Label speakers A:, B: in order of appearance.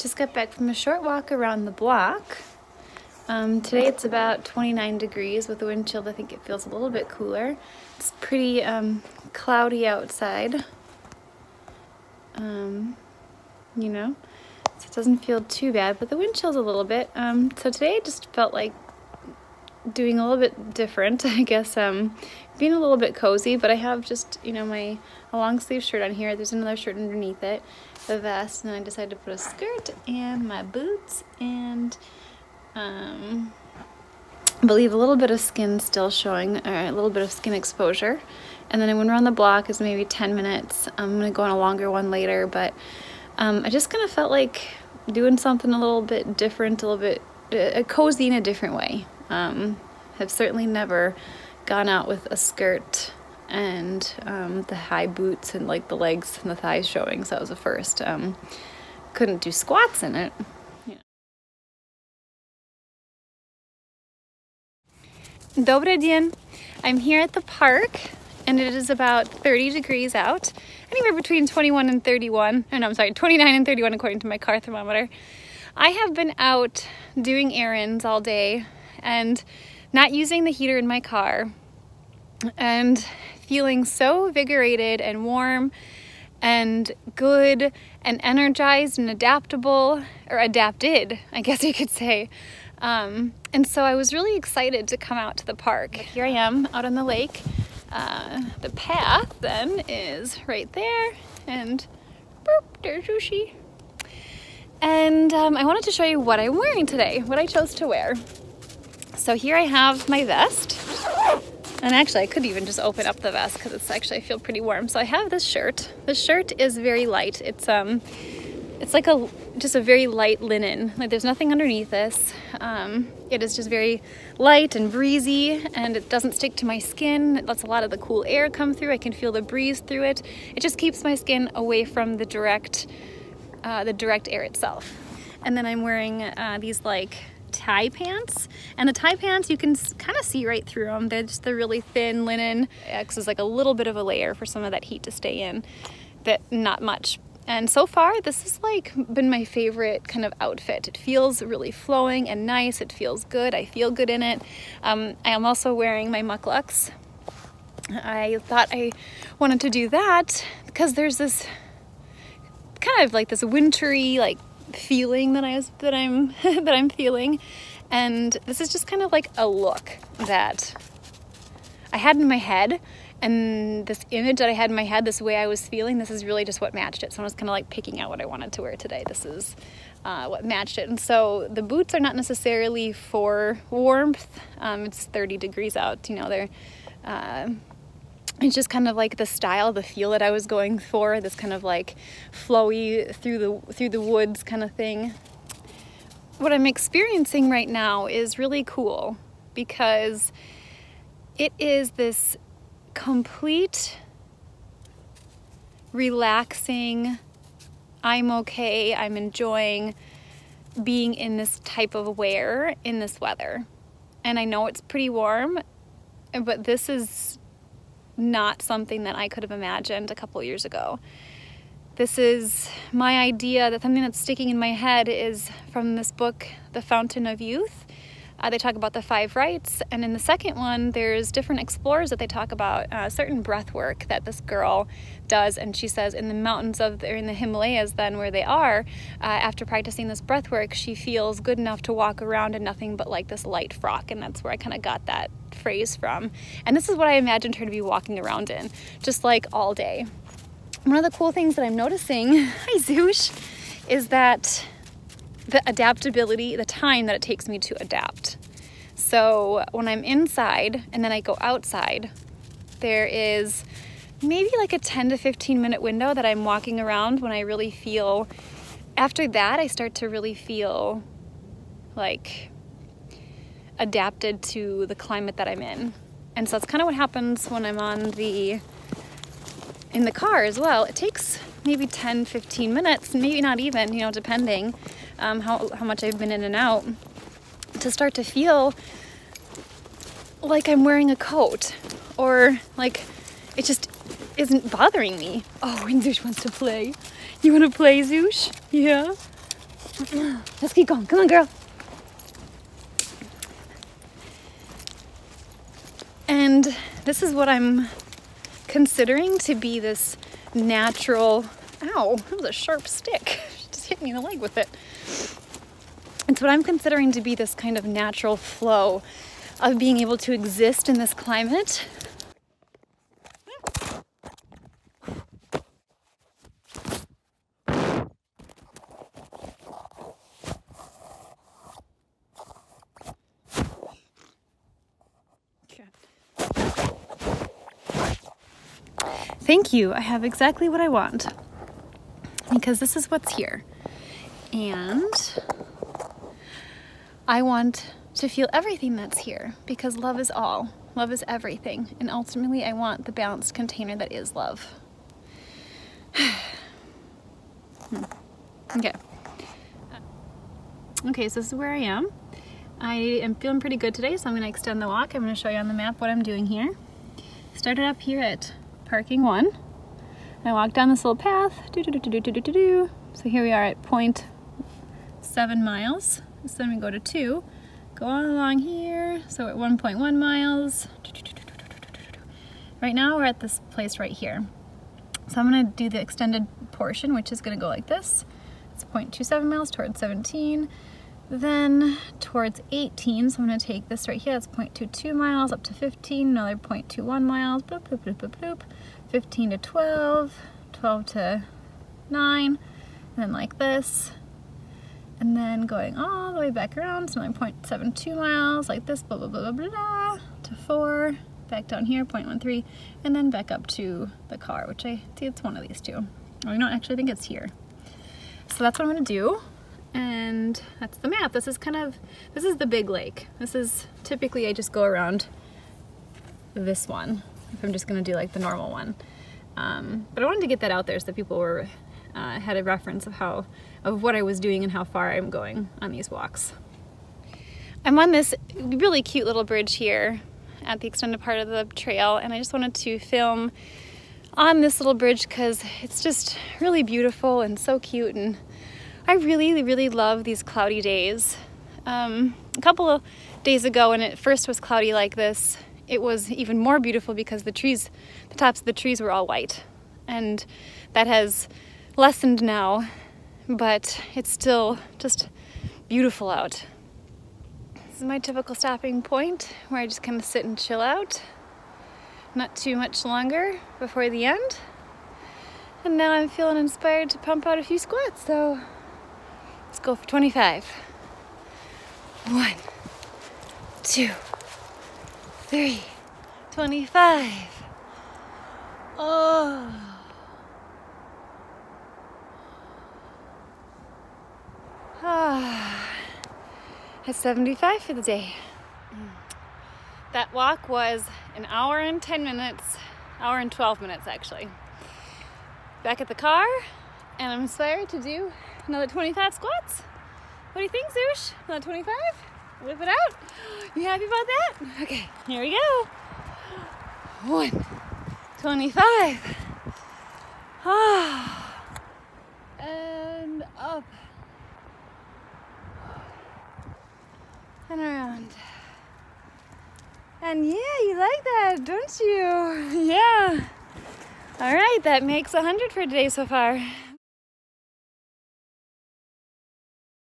A: Just got back from a short walk around the block. Um, today it's about 29 degrees with the wind chill. I think it feels a little bit cooler. It's pretty um, cloudy outside. Um, you know, so it doesn't feel too bad, but the wind chills a little bit. Um, so today I just felt like doing a little bit different, I guess, um, being a little bit cozy, but I have just, you know, my a long sleeve shirt on here. There's another shirt underneath it, the vest, and I decided to put a skirt and my boots and um, believe a little bit of skin still showing, or a little bit of skin exposure. And then I went around the block is maybe 10 minutes. I'm gonna go on a longer one later, but um, I just kind of felt like doing something a little bit different, a little bit uh, cozy in a different way. Um, have certainly never gone out with a skirt and um, the high boots and like the legs and the thighs showing, so that was the first. Um, couldn't do squats in it. You. Dobre dien. I'm here at the park and it is about 30 degrees out, anywhere between 21 and 31, and no, I'm sorry, 29 and 31 according to my car thermometer. I have been out doing errands all day and not using the heater in my car and feeling so invigorated and warm and good and energized and adaptable, or adapted, I guess you could say. Um, and so I was really excited to come out to the park. But here I am out on the lake. Uh, the path then is right there, and boop, there's. And um, I wanted to show you what I'm wearing today, what I chose to wear. So here I have my vest. And actually, I could even just open up the vest because it's actually I feel pretty warm. So I have this shirt. This shirt is very light. It's um, it's like a just a very light linen. Like there's nothing underneath this. Um, it is just very light and breezy, and it doesn't stick to my skin. It lets a lot of the cool air come through. I can feel the breeze through it. It just keeps my skin away from the direct, uh, the direct air itself. And then I'm wearing uh, these like tie pants. And the tie pants you can kind of see right through them they're just the really thin linen. X is like a little bit of a layer for some of that heat to stay in but not much. And so far this has like been my favorite kind of outfit. It feels really flowing and nice. It feels good. I feel good in it. Um, I am also wearing my mukluks I thought I wanted to do that because there's this kind of like this wintry like feeling that I was, that I'm that I'm feeling. And this is just kind of like a look that I had in my head and this image that I had in my head this way I was feeling this is really just what matched it. So I was kind of like picking out what I wanted to wear today. This is uh, what matched it. And so the boots are not necessarily for warmth. Um, it's 30 degrees out you know they're uh, it's just kind of like the style, the feel that I was going for, this kind of like flowy through the through the woods kind of thing. What I'm experiencing right now is really cool because it is this complete relaxing I'm okay, I'm enjoying being in this type of wear in this weather. And I know it's pretty warm, but this is not something that I could have imagined a couple years ago. This is my idea that something that's sticking in my head is from this book, The Fountain of Youth. Uh, they talk about the five rites, and in the second one, there's different explorers that they talk about uh, certain breath work that this girl does. And she says in the mountains of, or in the Himalayas, then where they are, uh, after practicing this breath work, she feels good enough to walk around in nothing but like this light frock. And that's where I kind of got that phrase from. And this is what I imagined her to be walking around in, just like all day. One of the cool things that I'm noticing, hi Zoosh, is that the adaptability, the time that it takes me to adapt. So when I'm inside and then I go outside, there is maybe like a 10 to 15 minute window that I'm walking around when I really feel, after that, I start to really feel like adapted to the climate that I'm in. And so that's kind of what happens when I'm on the, in the car as well. It takes maybe 10, 15 minutes, maybe not even, you know, depending um, how, how much I've been in and out, to start to feel like I'm wearing a coat or like it just isn't bothering me. Oh, and Zoosh wants to play. You want to play, Zoosh? Yeah? Let's keep going. Come on, girl. And this is what I'm considering to be this natural, ow, that was a sharp stick. Just hit me in the leg with it. It's what I'm considering to be this kind of natural flow of being able to exist in this climate Thank you. I have exactly what I want because this is what's here. And I want to feel everything that's here because love is all. Love is everything. And ultimately, I want the balanced container that is love. hmm. Okay. Okay, so this is where I am. I am feeling pretty good today, so I'm going to extend the walk. I'm going to show you on the map what I'm doing here. Started up here at parking one. I walk down this little path. Doo -doo -doo so here we are at point seven miles. So then we go to two. Go on along here. So at 1.1 miles. Right now we're at this place right here. So I'm gonna do the extended portion, which is gonna go like this. It's 0.27 miles towards 17. Then towards 18, so I'm gonna take this right here, that's 0.22 miles up to 15, another 0.21 miles, bloop, bloop, bloop, bloop, bloop, 15 to 12, 12 to 9, and then like this, and then going all the way back around, so 9.72 miles, like this, blah, blah, blah, blah, blah, to 4, back down here, 0.13, and then back up to the car, which I see it's one of these two. I don't actually think it's here. So that's what I'm gonna do and that's the map. This is kind of, this is the big lake. This is, typically I just go around this one, if I'm just gonna do like the normal one. Um, but I wanted to get that out there so that people were, uh, had a reference of how, of what I was doing and how far I'm going on these walks. I'm on this really cute little bridge here at the extended part of the trail and I just wanted to film on this little bridge because it's just really beautiful and so cute and I really, really love these cloudy days. Um, a couple of days ago when it first was cloudy like this, it was even more beautiful because the trees, the tops of the trees were all white. And that has lessened now, but it's still just beautiful out. This is my typical stopping point where I just kind of sit and chill out. Not too much longer before the end. And now I'm feeling inspired to pump out a few squats, so Let's go for 25. One, two, three, 25. Oh. Ah. That's 75 for the day. That walk was an hour and 10 minutes, hour and 12 minutes actually. Back at the car, and I'm inspired to do Another 25 squats? What do you think, Zoosh? Another 25? Whip it out. You happy about that? Okay, here we go. One, 25. Ah. And up. And around. And yeah, you like that, don't you? Yeah. All right, that makes 100 for today so far.